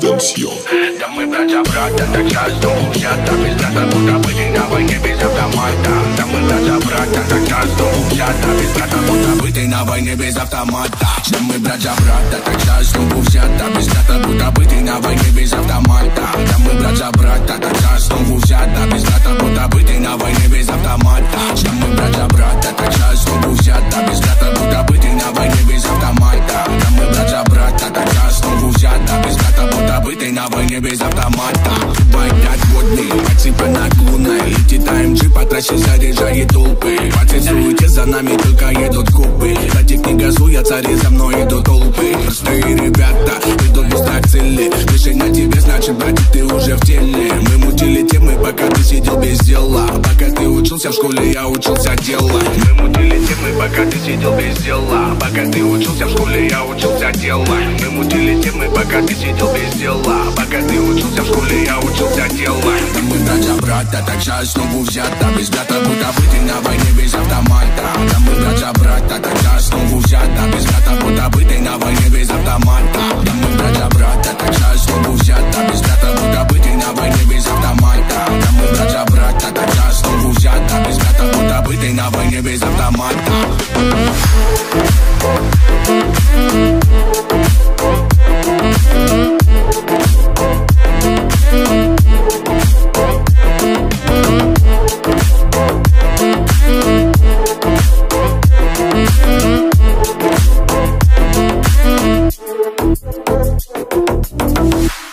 redención. Dame plata, plata, tachas, ya sabes plata, puta, buena, que me sabla mata. Dame plata, plata, tachas, ya sabes plata, puta, buena, que me sabla mata. Dame plata, plata, tachas, ya sabes plata, puta, buena, que на войне без автомата. Байкать водный, пальцы по наклонной Летит АМГ по трассе, заряжает толпы Пацаны за нами, только едут купы. Кстати, не газуя, цари за мной идут толпы. Простые ребята, идут без цели Пиши на тебе, значит, братик, ты уже в теле. Мы мутили темы, пока ты сидел без дела. Пока ты учился в школе, я учился делать пока ты сидел без дела Пока ты учился в школе, я учился делать Мы мутили темы, пока ты сидел без дела Пока ты учился в школе, я учился делать Да мы братья, брата, так жаль снова взята Без брата, будто быть на войне без Marina, wojnie bez automata Thank